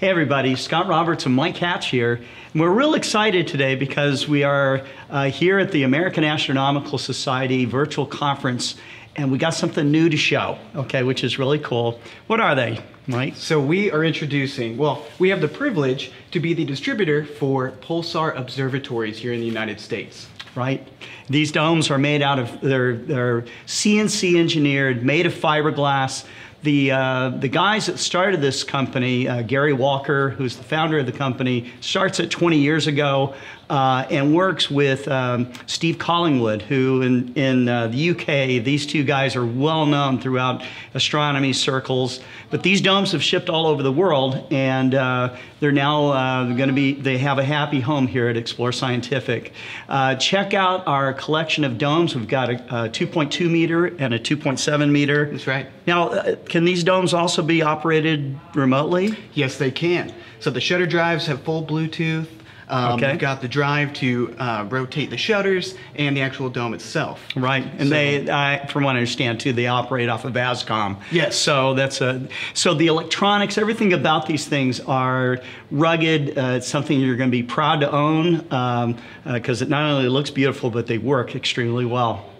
Hey everybody, Scott Roberts and Mike Hatch here. And we're real excited today because we are uh, here at the American Astronomical Society virtual conference and we got something new to show, okay, which is really cool. What are they, Mike? So we are introducing, well, we have the privilege to be the distributor for pulsar observatories here in the United States. Right? These domes are made out of, they're, they're CNC engineered, made of fiberglass. The, uh, the guys that started this company, uh, Gary Walker, who's the founder of the company, starts it 20 years ago uh, and works with um, Steve Collingwood, who in, in uh, the UK, these two guys are well known throughout astronomy circles. But these domes have shipped all over the world, and uh, they're now uh, going to be, they have a happy home here at Explore Scientific. Uh, check out our collection of domes. We've got a, a 2.2 meter and a 2.7 meter. That's right. Now, uh, can these domes also be operated remotely? Yes, they can. So the shutter drives have full Bluetooth. Um, Okay. We've got the drive to uh, rotate the shutters and the actual dome itself. Right, and So- they, I, from what I understand too, they operate off of ASCOM. Yes. So that's a, so the electronics, everything about these things are rugged. Uh, it's something you're going to be proud to own because it not only looks beautiful, but they work extremely well.